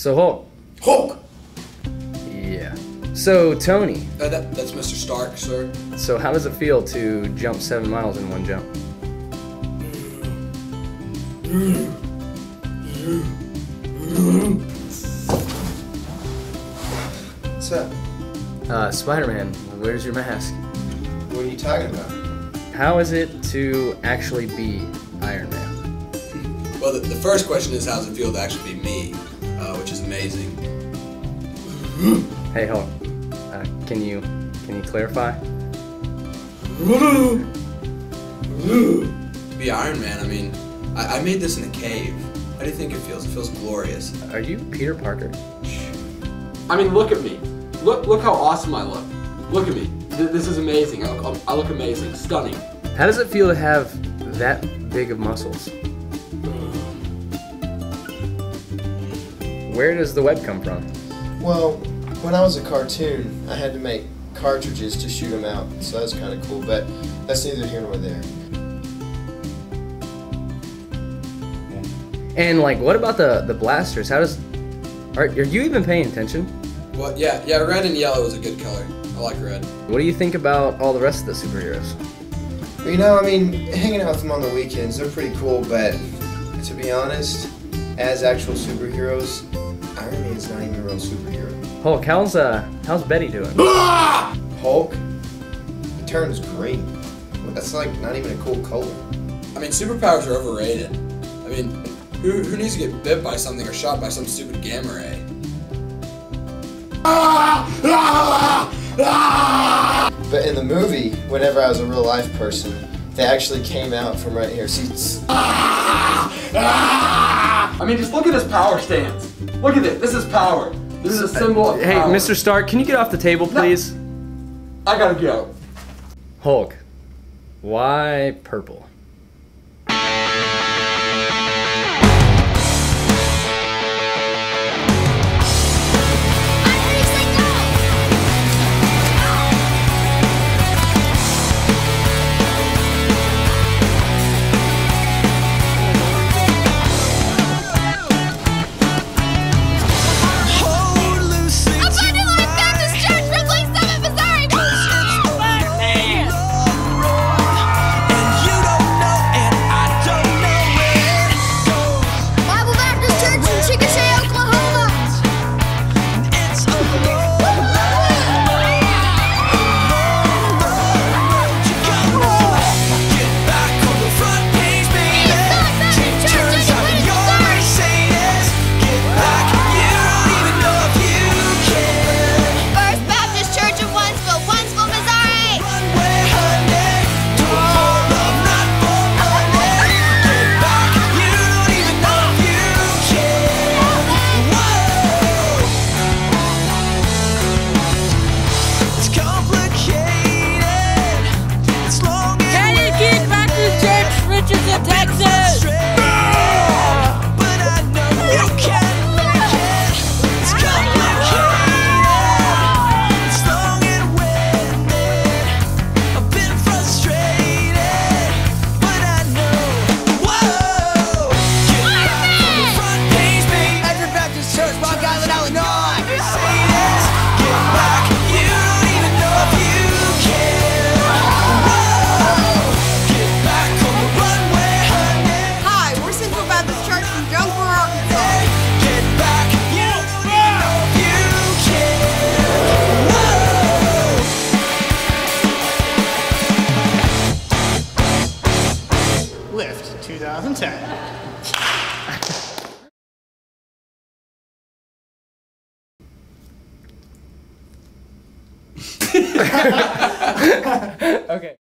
So Hulk. Hulk! Yeah. So Tony. Uh, that, that's Mr. Stark, sir. So how does it feel to jump seven miles in one jump? What's up? Uh, Spider-Man, where's your mask? What are you talking about? How is it to actually be Iron Man? Well, the, the first question is how does it feel to actually be me, uh, which is amazing. Hey Hulk, uh, can you can you clarify? To be Iron Man, I mean, I, I made this in a cave. How do you think it feels? It feels glorious. Are you Peter Parker? I mean, look at me. Look, look how awesome I look. Look at me. Th- This is amazing. I look, I look amazing, stunning. How does it feel to have that big of muscles? Where does the web come from? Well, when I was a cartoon, I had to make cartridges to shoot them out, so that was kind of cool, but that's neither here nor there. And like, what about the the blasters? How does are, are you even paying attention? Well, yeah, yeah, red and yellow is a good color. I like red. What do you think about all the rest of the superheroes? You know, I mean, hanging out with them on the weekends, they're pretty cool, but to be honest, as actual superheroes, Iron Man's not even a real superhero. Hulk, how's uh how's Betty doing? Hulk, he turns green. That's like not even a cool color. I mean, superpowers are overrated. I mean, who, who needs to get bit by something or shot by some stupid gamma ray? But in the movie, whenever I was a real life person, they actually came out from right here. See, it's- I mean, just look at this power stance. Look at this. This is power. This is a symbol of Hey, power. Mr. Stark, can you get off the table, please? I gotta go. Hulk, why purple? 2010. Okay.